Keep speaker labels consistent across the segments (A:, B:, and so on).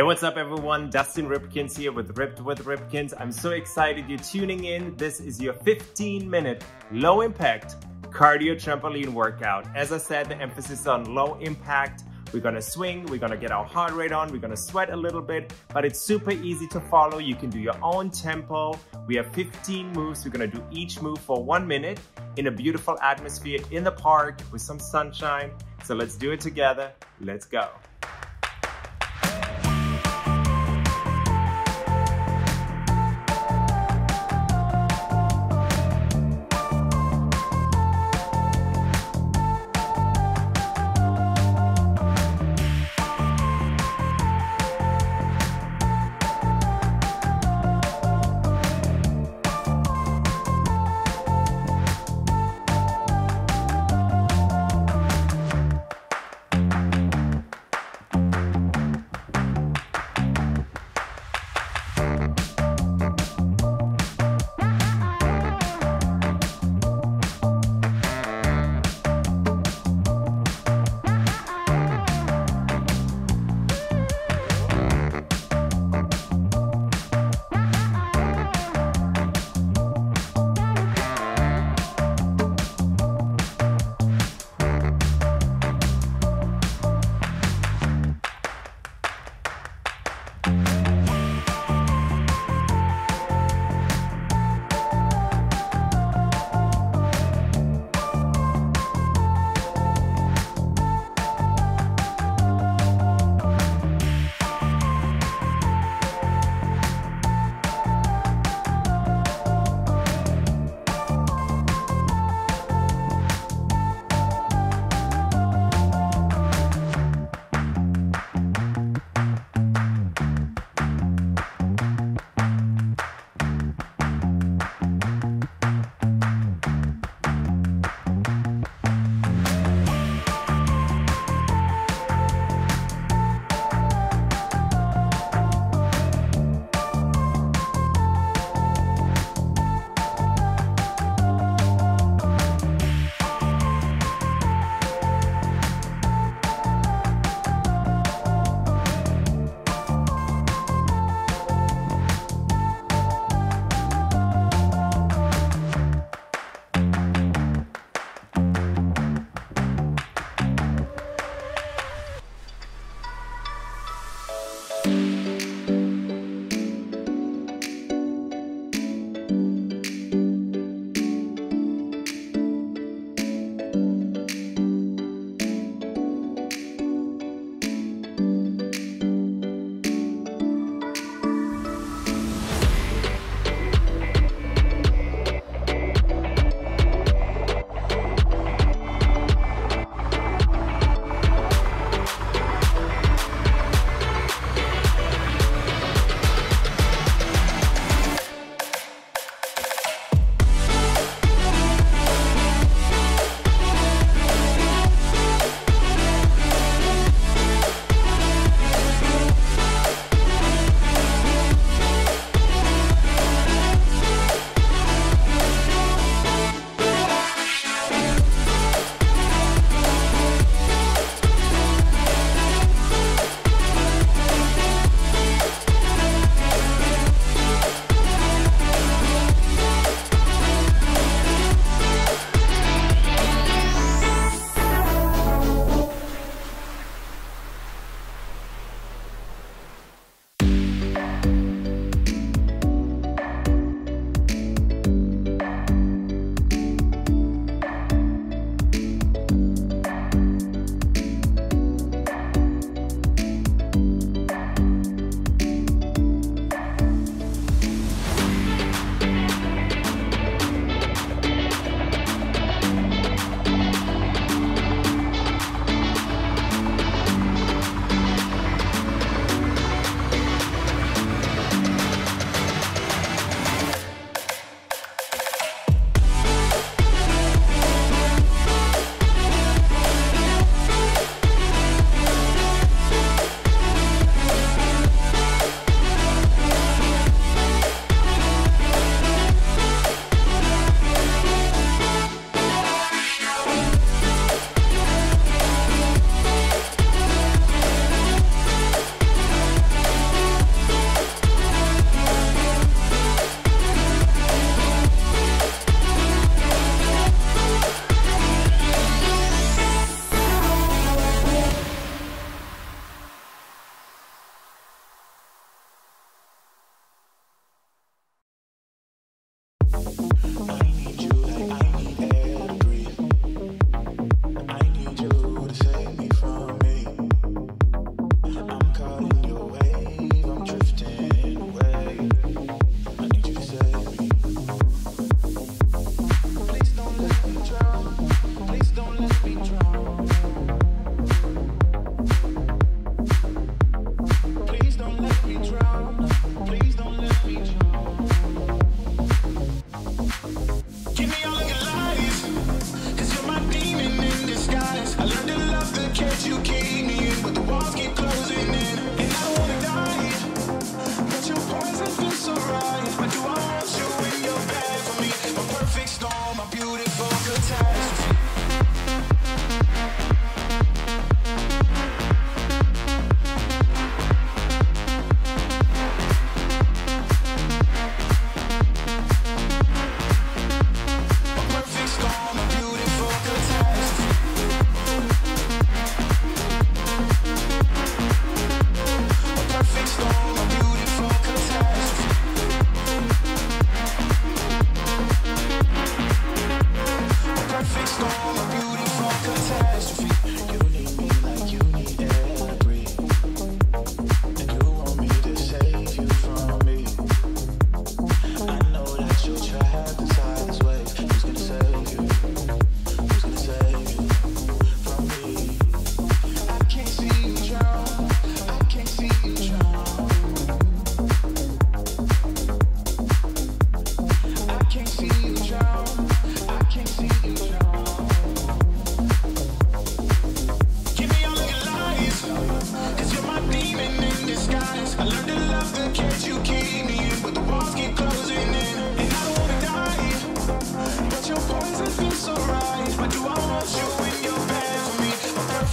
A: Hey, what's up everyone? Dustin Ripkens here with Ripped with Ripkens. I'm so excited you're tuning in. This is your 15 minute low impact cardio trampoline workout. As I said, the emphasis on low impact. We're gonna swing, we're gonna get our heart rate on, we're gonna sweat a little bit, but it's super easy to follow. You can do your own tempo. We have 15 moves. We're gonna do each move for one minute in a beautiful atmosphere in the park with some sunshine. So let's do it together. Let's go.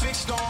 B: fixed on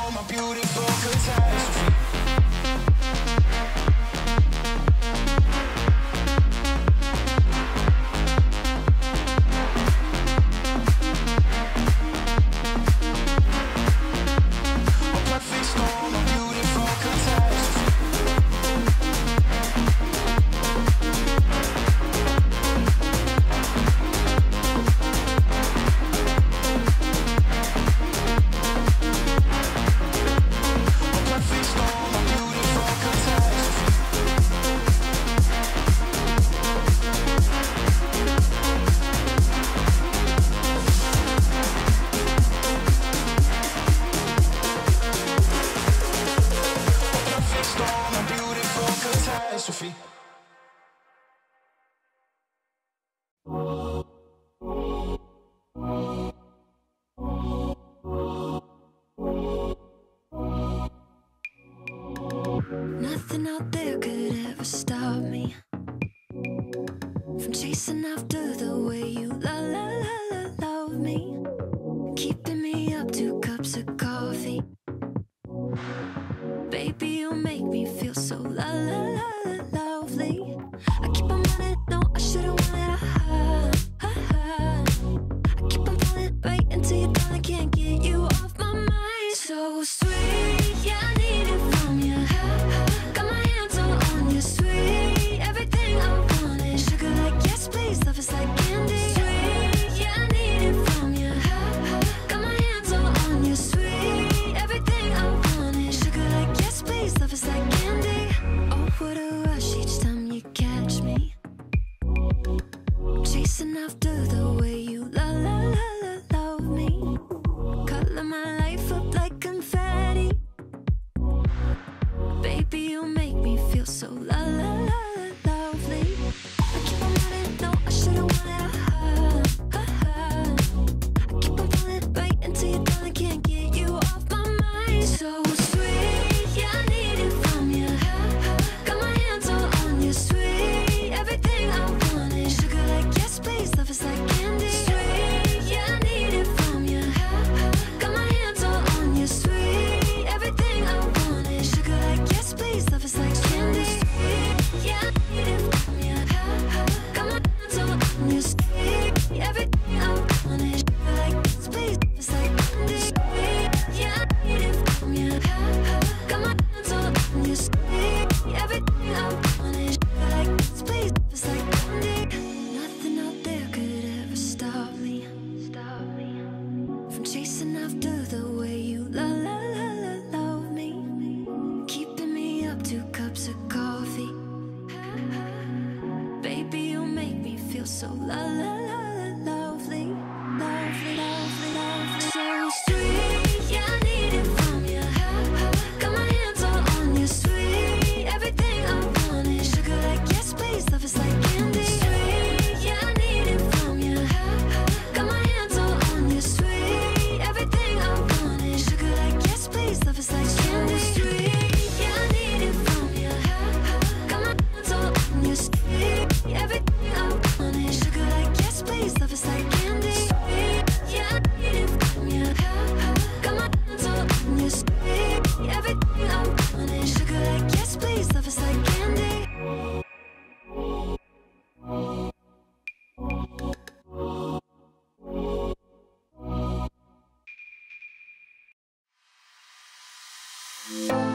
C: nothing out there could ever stop me from chasing after the way you la la la.
D: you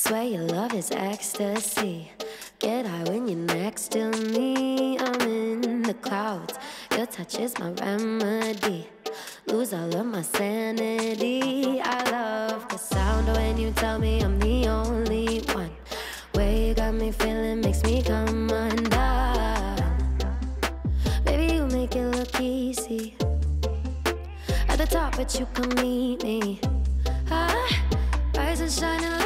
C: Swear your love is ecstasy. Get high when you're next to me. I'm in the clouds. Your touch is my remedy. Lose all of my sanity. I love the sound when you tell me I'm the only one. Way you got me feeling makes me come undone. Baby, you make it look easy. At the top, but you can meet me. Ah, rise and shining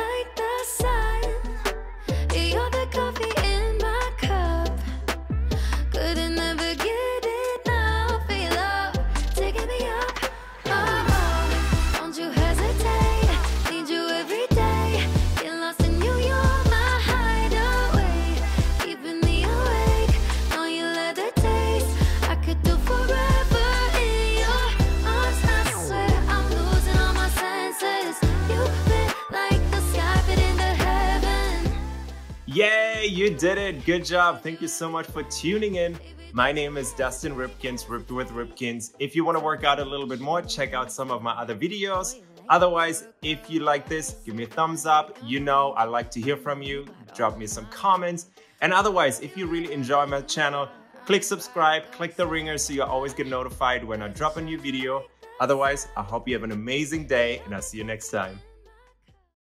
A: Yay, you did it. Good job. Thank you so much for tuning in. My name is Dustin Ripkens, Ripped with Ripkens. If you want to work out a little bit more, check out some of my other videos. Otherwise, if you like this, give me a thumbs up. You know, I like to hear from you. Drop me some comments. And otherwise, if you really enjoy my channel, click subscribe, click the ringer so you always get notified when I drop a new video. Otherwise, I hope you have an amazing day and I'll see you next time.